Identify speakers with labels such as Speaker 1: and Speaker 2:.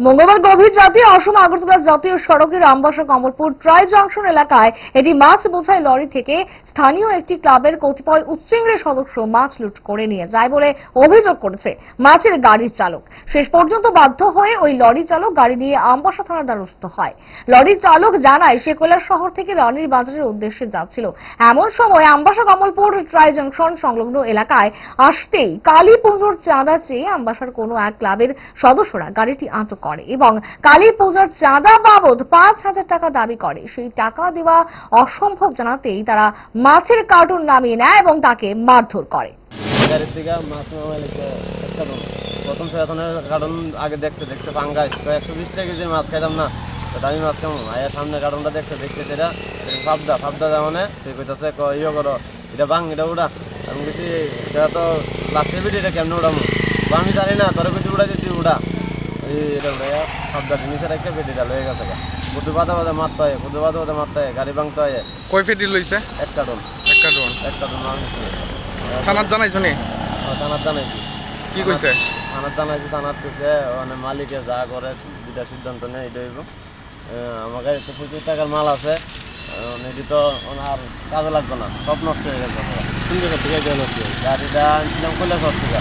Speaker 1: মঙ্গলবার গভীর রাতে অসম আগরতলা জাতীয় সড়কের আমবাসা কমলপুর ট্রাই জংশন এলাকায় এটি মাছ বোঝাই লরি থেকে স্থানীয় একটি ক্লাবের কতিপয় উচ্চিংড়ে সদস্য মাছ লুট করে নিয়ে যায় বলে অভিযোগ করেছে মাছের গাড়ির চালক। শেষ পর্যন্ত বাধ্য হয়ে ওই লরি চালক গাড়ি নিয়ে আমবাসা থানার দ্বারস্থ হয়। লরির চালক জানায়, সে শহর থেকে রানীর বাজারের উদ্দেশ্যে যাচ্ছিল। এমন সময় আমবাসা কমলপুর ট্রাই জংশন সংলগ্ন এলাকায় আসতেই কালী পুজোর চাঁদা চেয়ে আমবাসার কোনো এক ক্লাবের সদস্যরা গাড়িটি আটক করে এবং কালী পূজার চাঁদা বাবদ পাঁচ হাজার টাকা দাবি করে। সেই টাকা দেওয়া অসম্ভব জানাতেই তারা মাছের কার্টুন নামিয়ে নেয় এবং তাকে মারধর করে।
Speaker 2: প্রথম সেখানের কারণ আগে দেখছে দেখছে পাঙ্গাস তো একশো বিশ টাকা কেজির মাছ খাইতাম না। তো আমি মাছ কেমন আয়া সামনে কারণটা দেখছে দেখছে সেটা ফাবদা ফাবদা দেওয়া মানে? তুই কইতাছে ইয়ে করো। এটা বাং, এটা উড়া। আমি কিছু এটা তো লাস্টের ভিডিও এটা কেমনে উড়ামু? আমি জানি না, তোর কিছু উড়াই তুই উড়া। এটা উড়াইয়া ফাবদা জিনিসের একটা বেটিটা লয়ে গেছে কুদু বাদা বাদা মারতে হয় কুদু বাদা বাদা মারতে হয় গাড়ি ভাঙতে হয়।
Speaker 3: কয় পেটি লইছে?
Speaker 2: এক কার্টন
Speaker 3: এক কার্টন
Speaker 2: এক কার্টন
Speaker 3: থানার জানাইছো নি?
Speaker 2: থানার জানাইছি।
Speaker 3: কি কইছে?
Speaker 2: থানার জানাইছি থানার কইছে মানে মালিকে যা করে দুটা সিদ্ধান্ত নেয় এটা হইব। আমার গাড়িতে প্রচুর টাকার মাল আছে। এটি তো আর কাজে লাগবে না সব নষ্ট হয়ে গেছে। সুন্দর গাড়িটা আনছিলাম কৈলাস থেকে।